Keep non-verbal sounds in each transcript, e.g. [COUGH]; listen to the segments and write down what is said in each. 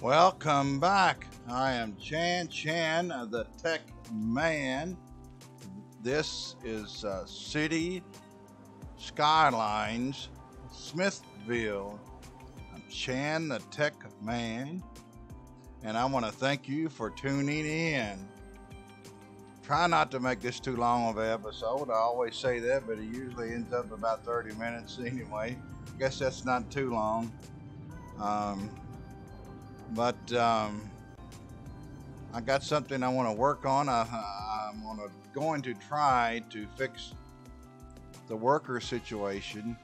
Welcome back. I am Chan Chan, uh, the Tech Man. This is uh, City Skylines, Smithville. I'm Chan, the Tech Man, and I want to thank you for tuning in. Try not to make this too long of an episode. I always say that, but it usually ends up about 30 minutes anyway. I guess that's not too long. Um, but um, I got something I want to work on. I, I'm gonna, going to try to fix the worker situation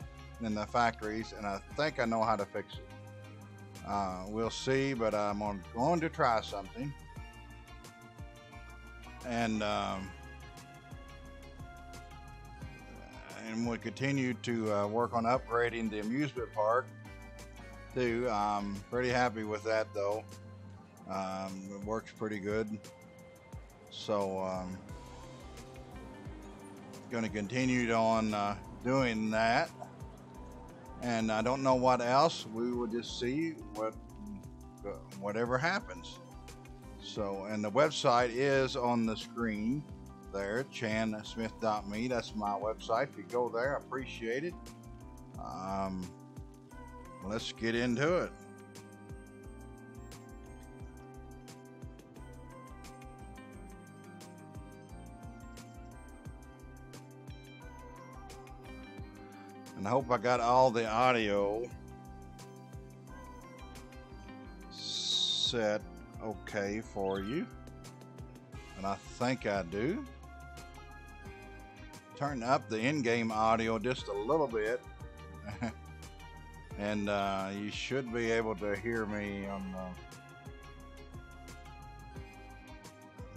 in the factories, and I think I know how to fix it. Uh, we'll see, but I'm going to try something. And um, and we'll continue to uh, work on upgrading the amusement park too. I'm pretty happy with that though. Um, it works pretty good. So, um, going to continue on uh, doing that. And I don't know what else. We will just see what whatever happens. So, and the website is on the screen there, chansmith.me. That's my website. If you go there, I appreciate it. Um, let's get into it. And I hope I got all the audio set okay for you. And I think I do. Turn up the in-game audio just a little bit. [LAUGHS] and uh, you should be able to hear me on the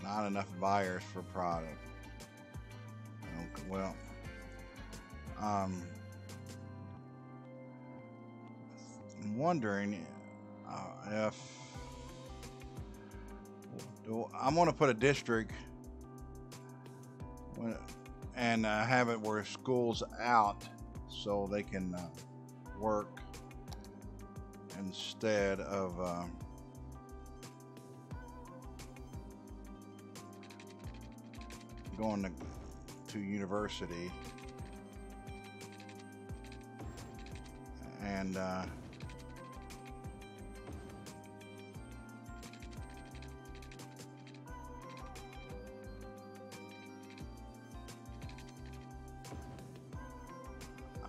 not enough buyers for product. Okay, well um, I'm wondering uh, if I'm going to put a district and uh, have it where school's out so they can uh, work instead of um, going to, to university. And uh,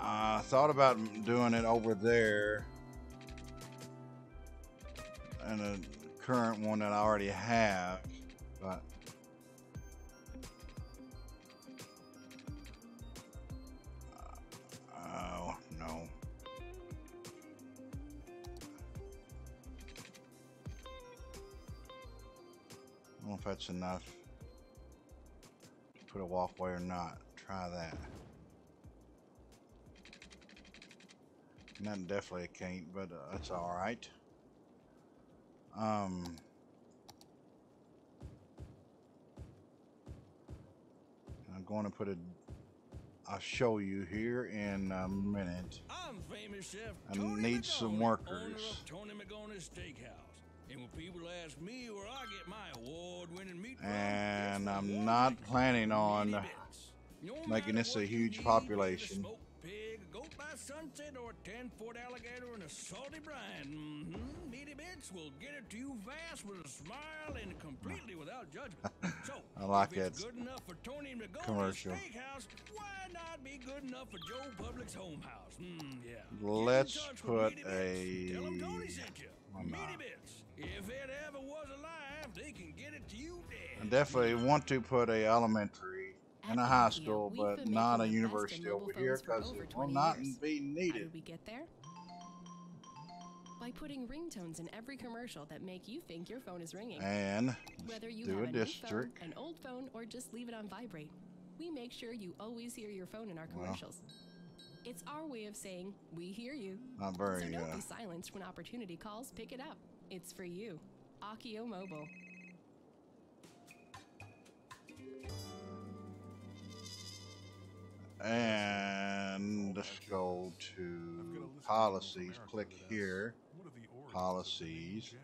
I thought about doing it over there and a current one that I already have, but oh no. I don't know if that's enough to put a walkway or not. Try that. Not definitely a can't, but uh, that's all right. Um, I'm going to put a. I'll show you here in a minute. I'm famous chef I Tony need McGonagall, some workers. Tony Steakhouse. And when people ask me where I get my award-winning meat and from, I'm not planning on. No making this a huge population. Sunset, or a ten-foot alligator in a salty brine. Mm-hmm. Meaty Bits will get it to you fast with a smile and completely without judgment. [LAUGHS] So, I like if it's that good enough for Tony commercial. Steakhouse, why not be good enough for Joe Public's home house? Mm, yeah. Let's put Bits. Tell Tony a- sent you. Meaty? Bits. If it ever was alive, they can get it to you I definitely want to put a elementary and a At high school, we've but not a making the best university in over here because over it will not years. be How needed. did we get there? By putting ringtones in every commercial that make you think your phone is ringing. And Whether you do have a a new phone, district. an old phone, or just leave it on vibrate, we make sure you always hear your phone in our Well. commercials. It's our way of saying we hear you. Not so very. don't Uh, be silenced when opportunity calls. Pick it up. It's for you. Akio Mobile. And let's go to policies. Click here. Policies.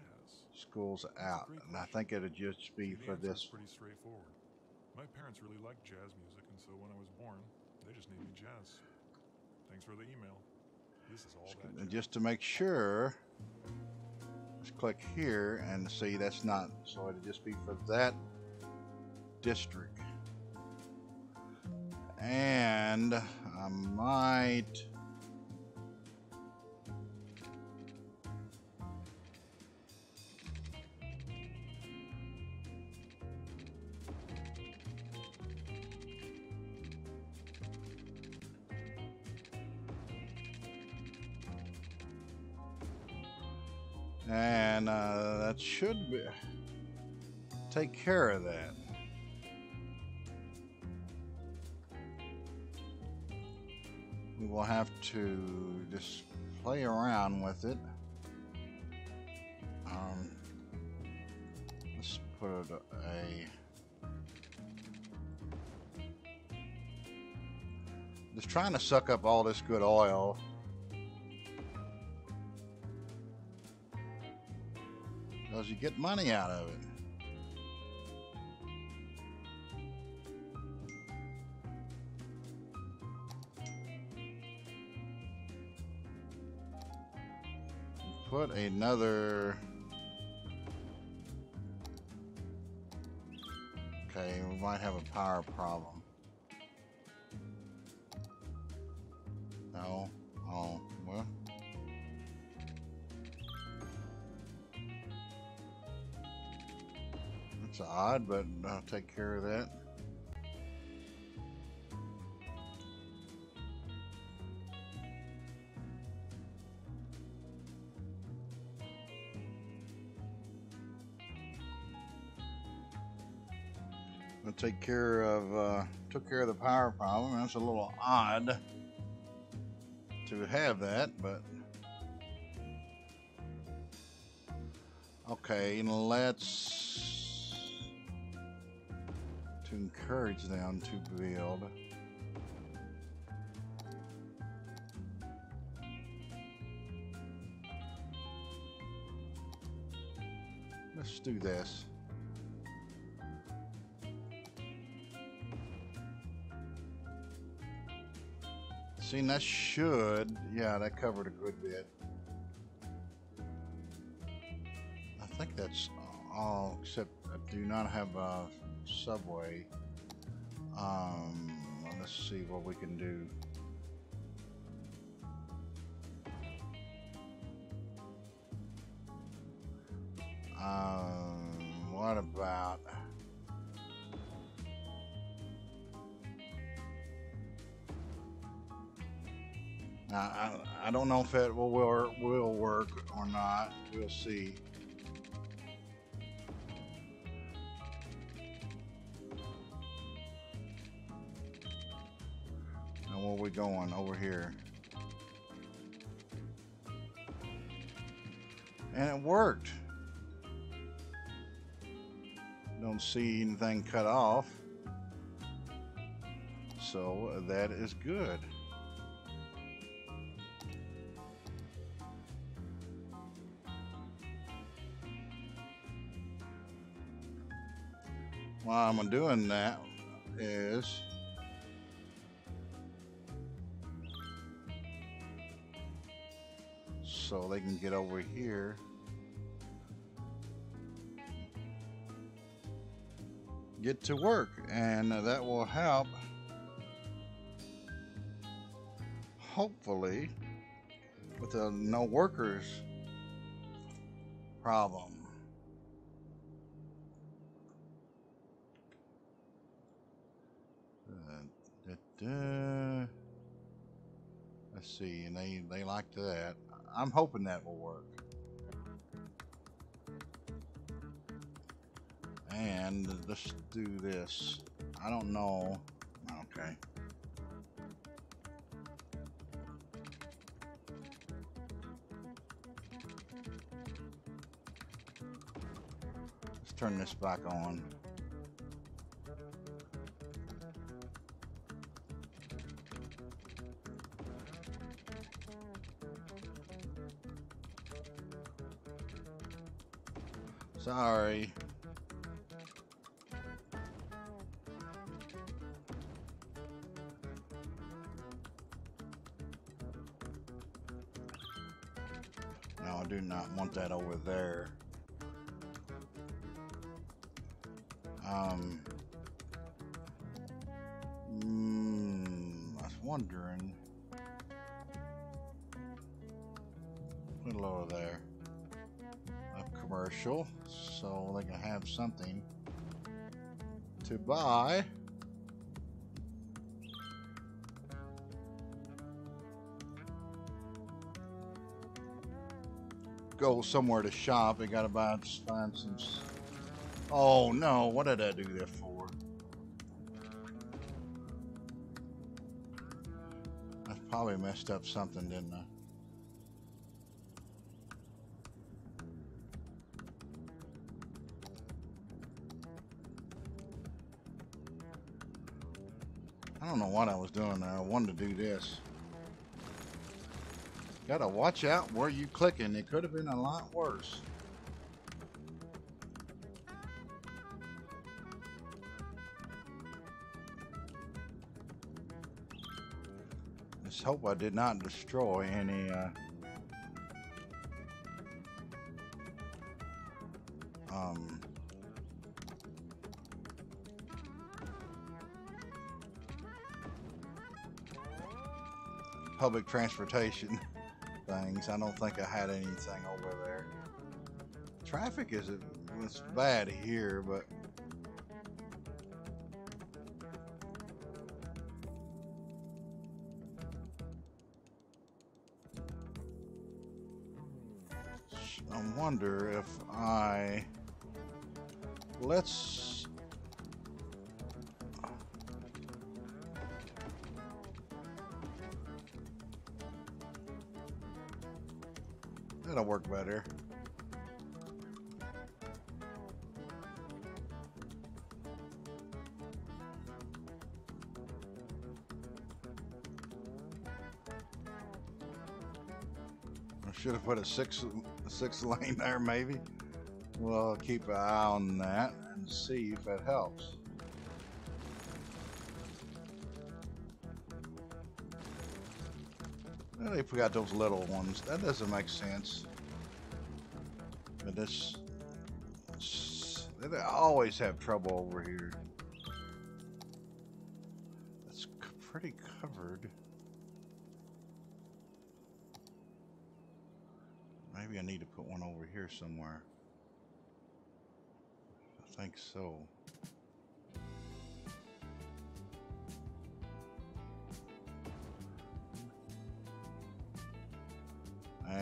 schools out, and I think it'd just be for this. pretty straightforward. My parents really liked jazz music, and so when I was born, they just named me Jazz. Thanks for the email. This is all that. And just to make sure, let's click here and see that's not, so it'd just be for that district. And I might. And uh, that should be, take care of that. We will have to just play around with it. Um, let's put it a. Just trying to suck up all this good oil. Because you get money out of it. Put another. Okay, we might have a power problem. No. Oh, well. That's odd, but I'll take care of that. I'll take care of uh, took care of the power problem. That's a little odd to have that, but okay. And Let's to encourage them to build. Let's do this. See, that should, yeah, that covered a good bit. I think that's all, except I do not have a subway. Um, let's see what we can do. Um, what about? Now, I, I don't know if it will, will will work or not. We'll see. Now where we going over here? And it worked. Don't see anything cut off. So that is good. While I'm doing that is so they can get over here. Get to work, and that will help. Hopefully, with the no workers problem. Uh, da. Let's see, and they they like that. I'm hoping that will work. And let's do this. I don't know. Okay. Let's turn this back on. Sorry. No, I do not want that over there. Um, mm, I was wondering. So they can have something to buy. Go somewhere to shop. They gotta buy find some. Oh no! What did I do that for? I probably messed up something, didn't I? I don't know what I was doing there. I wanted to do this. Gotta watch out where you clicking. It could have been a lot worse. Let's hope I did not destroy any uh, um public transportation [LAUGHS] things. I don't think I had anything over there. Traffic is it's bad here, but I wonder if I let's that'll work better. I should have put a six six [LAUGHS] lane there maybe. We'll keep an eye on that and see if that helps. They got those little ones. That doesn't make sense. But this, they always have trouble over here. That's pretty covered. Maybe I need to put one over here somewhere. I think so.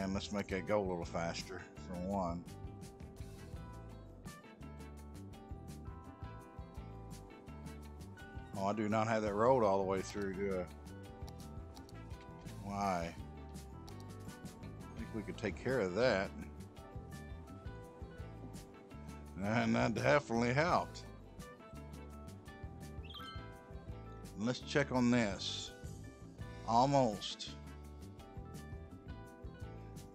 And let's make that go a little faster for one. Oh, I do not have that road all the way through, do I? Why? I think we could take care of that. And that definitely helped. Let's check on this. Almost.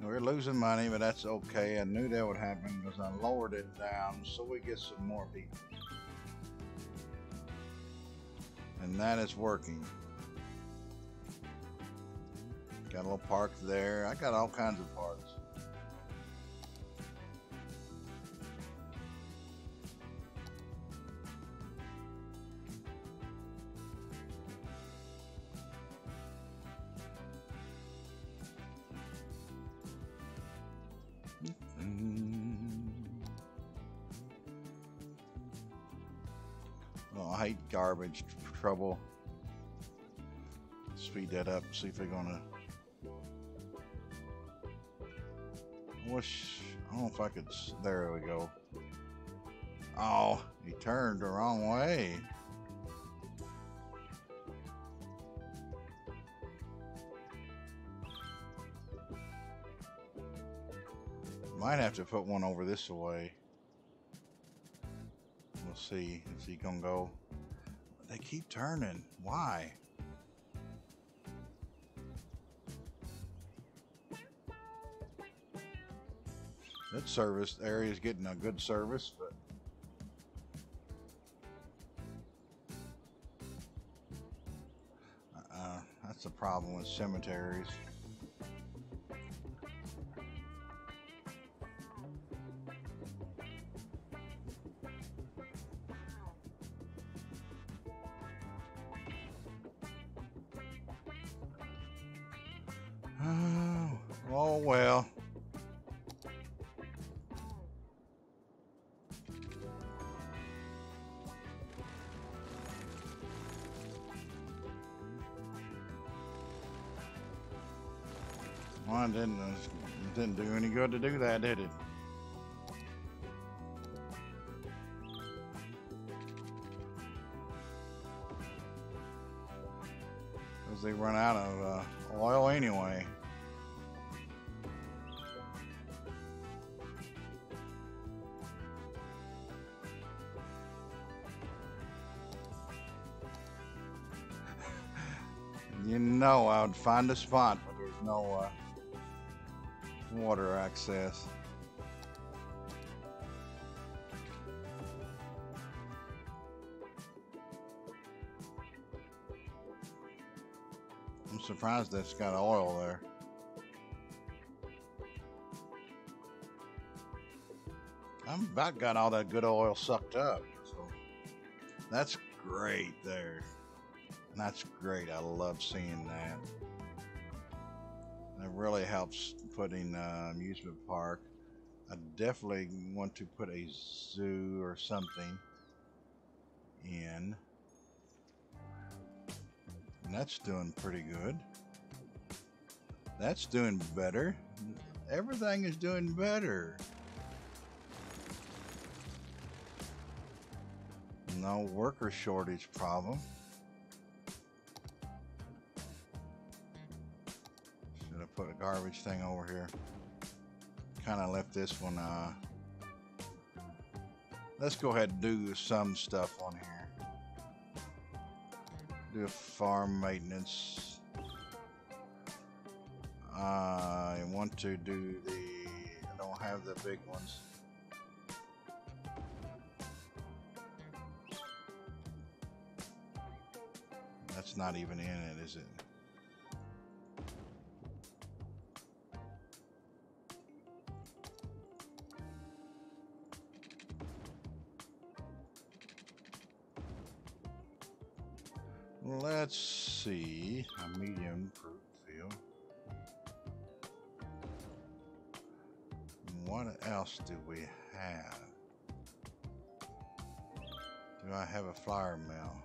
We're losing money, but that's okay. I knew that would happen because I lowered it down so we get some more people. And that is working. Got a little park there. I got all kinds of parks. Oh, I hate garbage trouble. Speed that up. See if they're gonna. Wish. I don't know if I could. There we go. Oh, he turned the wrong way. Might have to put one over this way. See. Is he gonna go? They keep turning. Why? that service area is getting a good service, but uh, that's the problem with cemeteries. Didn't do any good to do that, did it? Because they run out of uh, oil anyway. [LAUGHS] You know I would find a spot but there's no uh, water access. I'm surprised that's got oil there. I'm about got all that good oil sucked up. So that's great there. That's great. I love seeing that. It really helps putting uh, amusement park. I definitely want to put a zoo or something in. And that's doing pretty good. That's doing better. Everything is doing better. No worker shortage problem. Put a garbage thing over here. Kind of left this one. Uh, let's go ahead and do some stuff on here. Do a farm maintenance. I want to do the. I don't have the big ones. That's not even in it, is it? Let's see. A medium fruit field. What else do we have? Do I have a flour mill?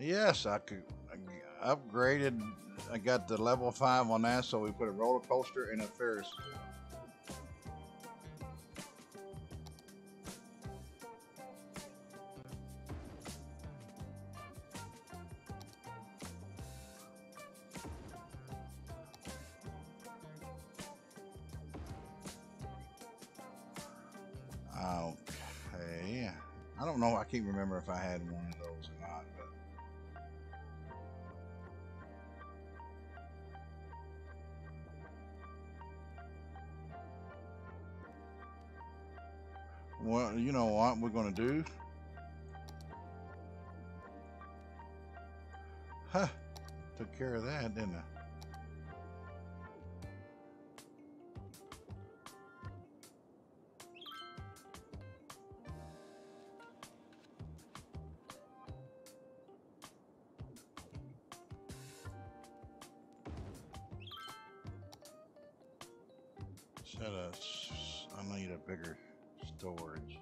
Yes, I could I upgraded. I got the level five on that, so we put a roller coaster and a Ferris wheel. If I had one of those or not, but well, you know what we're gonna do? Huh. Took care of that, didn't I? I need a bigger storage.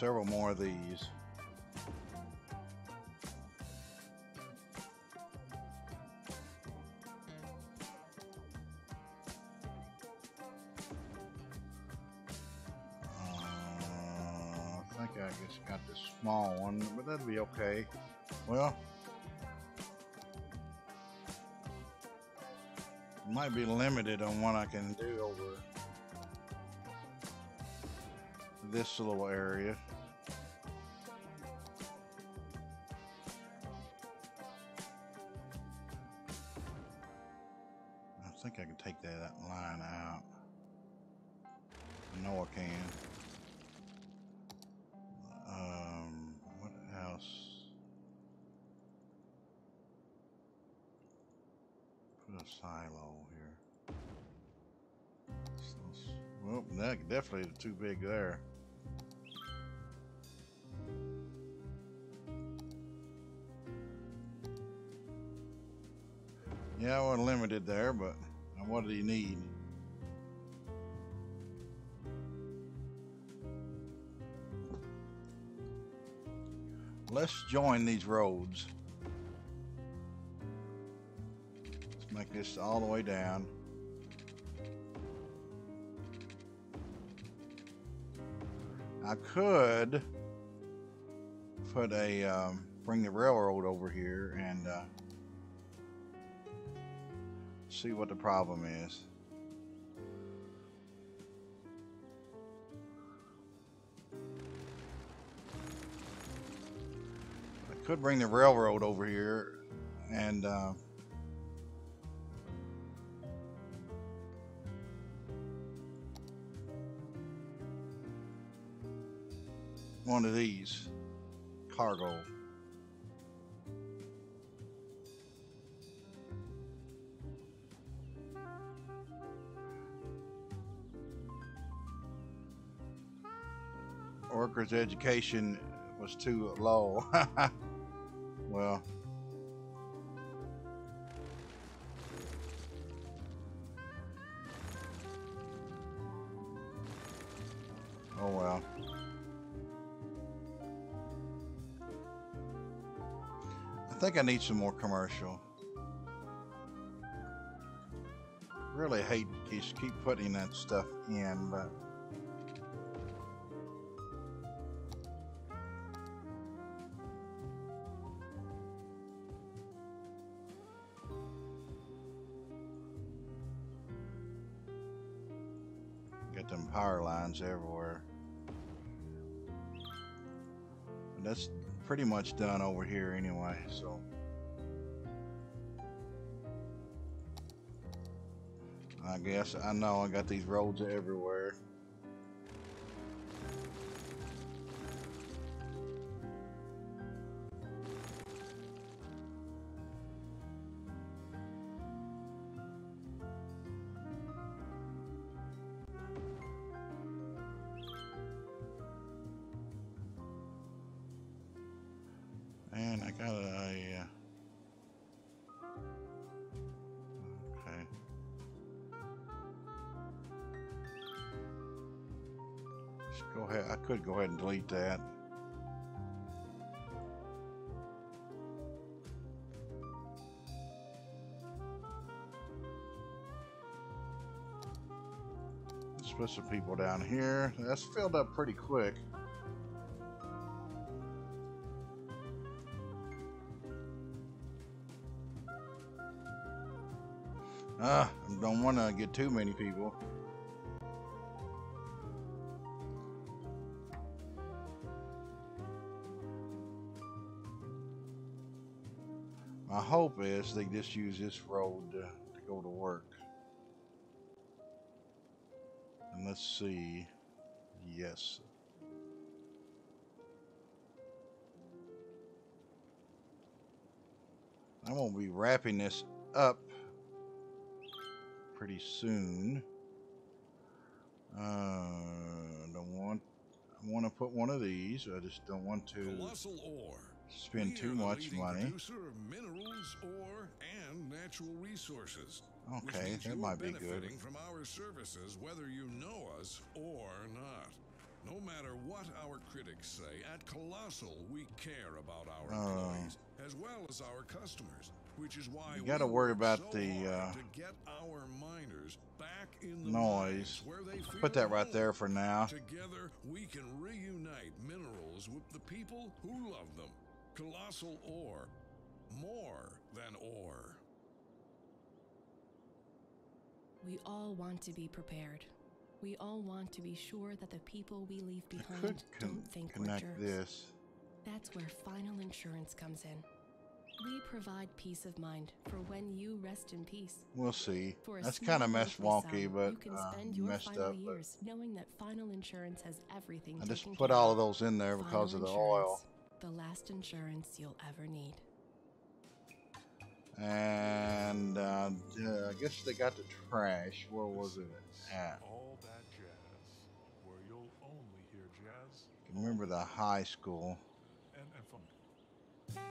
Several more of these. Uh, I think I like it's got this small one, but that'd be okay. Well, might be limited on what I can do over this little area. I think I can take that line out. I know I can. Um, what else? Put a silo here. Well, that definitely too big there. Limited there, but what do you need? Let's join these roads. Let's make this all the way down. I could put a um, bring the railroad over here and uh, see what the problem is. I could bring the railroad over here and uh, one of these cargo. Workers' education was too low. [LAUGHS] well, oh well. I think I need some more commercial. Really hate just keep putting that stuff in, but. Lines everywhere. And that's pretty much done over here anyway, so. I guess I know I got these roads everywhere. Ahead. I could go ahead and delete that. Let's put some people down here. That's filled up pretty quick. Ah, don't want to get too many people. My hope is they just use this road to, to go to work. And let's see. Yes. I'm going to be wrapping this up pretty soon. Uh, don't want. I want to put one of these. I just don't want to Colossal ore. Spend too much money. Minerals, ore, and natural resources. Okay, that might be good. from our services, whether you know us or not. No matter what our critics say, at Colossal we care about our Oh. employees as well as our customers. which is why You gotta worry about so the, uh, to get our miners back in the noise. where they Put that right there for now. Together, we can reunite minerals with the people who love them. Colossal ore, more than ore. We all want to be prepared. We all want to be sure that the people we leave behind con- don't think we're connect jerks. this. That's where Final Insurance comes in. We provide peace of mind for when you rest in peace. We'll see. For That's kind of messed wonky, sum, but you can uh, spend your messed final up. But years knowing that Final Insurance has everything I just put care all of. of those in there because of the Final oil. Insurance, The last insurance you'll ever need. And uh, d- I guess they got the trash. Where was it at? All that jazz, where you'll only hear jazz Remember the high school. and, and funk.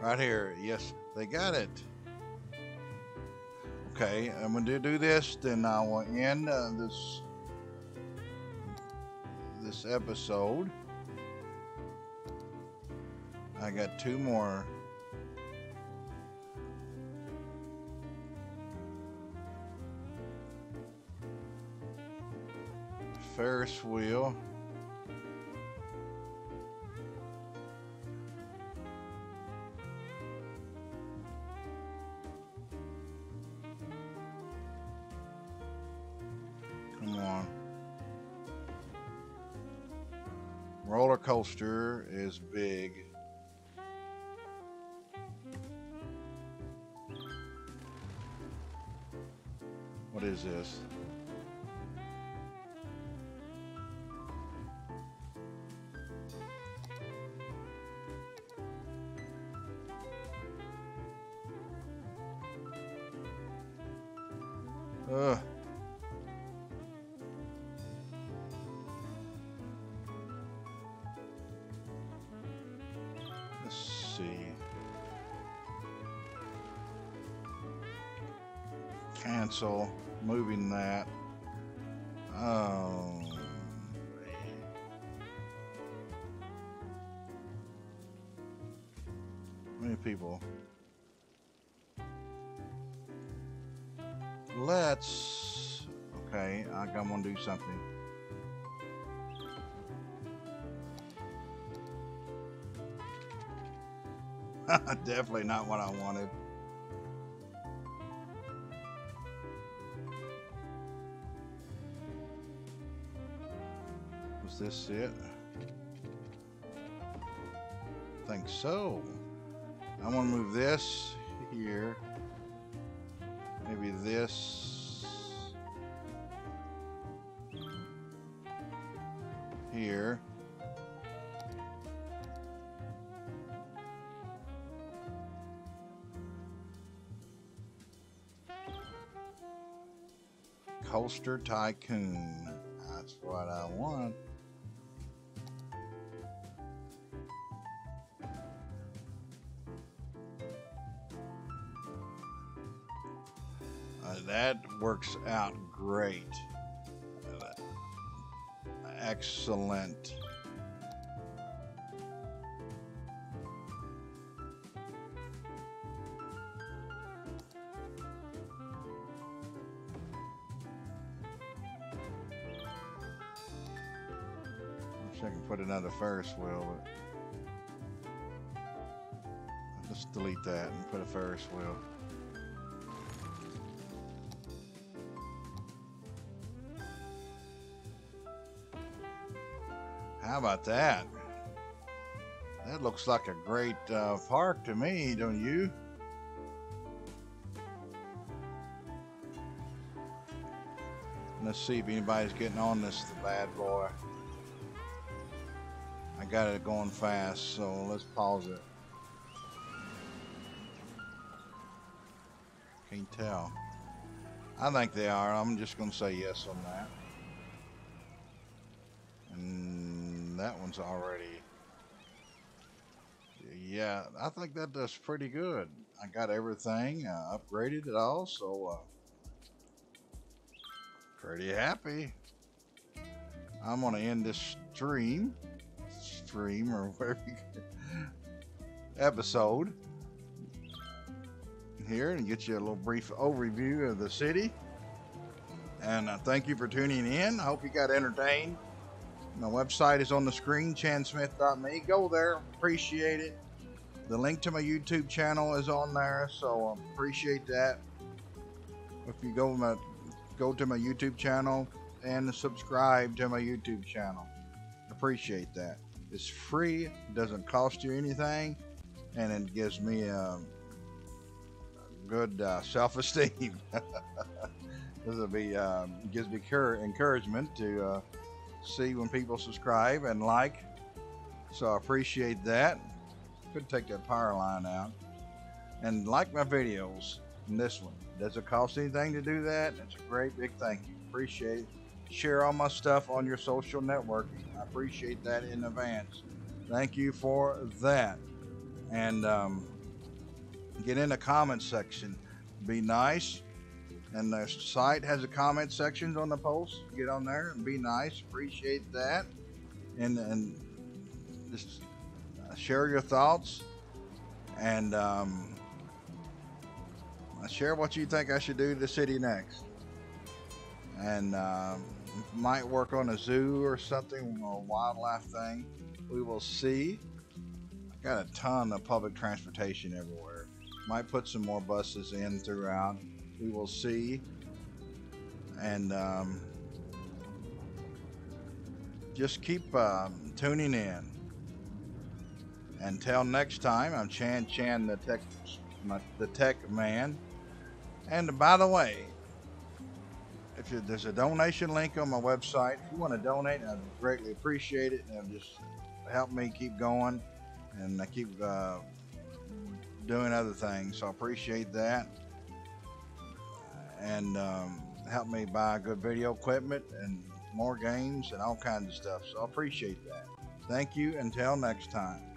Right here. Yes, they got it. Okay, I'm going to do this, then I will end uh, this this episode. I got two more. Ferris wheel. Come on. Roller coaster is big. Is this? Ugh. Let's see. Cancel. Moving that. Oh. Many people. Let's. Okay, I- I'm gonna do something. [LAUGHS] Definitely not what I wanted. Was this it? I think so. I want to move this here. Maybe this here. Coaster Tycoon. That's what I want. Works out great. Excellent. Wish I could put another Ferris wheel, but I'll just delete that and put a Ferris wheel. How about that? That looks like a great uh, park to me, don't you? Let's see if anybody's getting on this bad boy. I got it going fast, so let's pause it. Can't tell. I think they are. I'm just going to say yes on that. And that one's already. Yeah, I think that does pretty good. I got everything, uh, upgraded it all, so uh, pretty happy. I'm gonna end this stream, stream or [LAUGHS] whatever. Episode here and get you a little brief overview of the city. And uh, thank you for tuning in. I hope you got entertained. My website is on the screen, chansmith.me. Go there, appreciate it. The link to my YouTube channel is on there, so um, appreciate that. If you go my go to my YouTube channel and subscribe to my YouTube channel, appreciate that. It's free, doesn't cost you anything, and it gives me a good uh, self-esteem. [LAUGHS] this will be um, gives me encouragement to uh, see when people subscribe and like. So I appreciate that. Could take that power line out and like my videos. And this one does it cost anything to do that? It's a great big thank you. Appreciate it. Share all my stuff on your social networking. I appreciate that in advance. Thank you for that. And um, get in the comment section. Be nice. And the site has a comment section on the post. Get on there and be nice. Appreciate that. And and just share your thoughts and um, share what you think I should do to the city next. And um, might work on a zoo or something, a wildlife thing. We will see. I got a ton of public transportation everywhere. Might put some more buses in throughout. We will see. And um, just keep um, tuning in. Until next time, I'm Chan Chan, the tech, the tech man. And by the way, if you, there's a donation link on my website, if you want to donate, I'd greatly appreciate it, and just help me keep going, and I keep uh, doing other things. So I appreciate that, and um, help me buy good video equipment and more games and all kinds of stuff. So I appreciate that. Thank you. Until next time.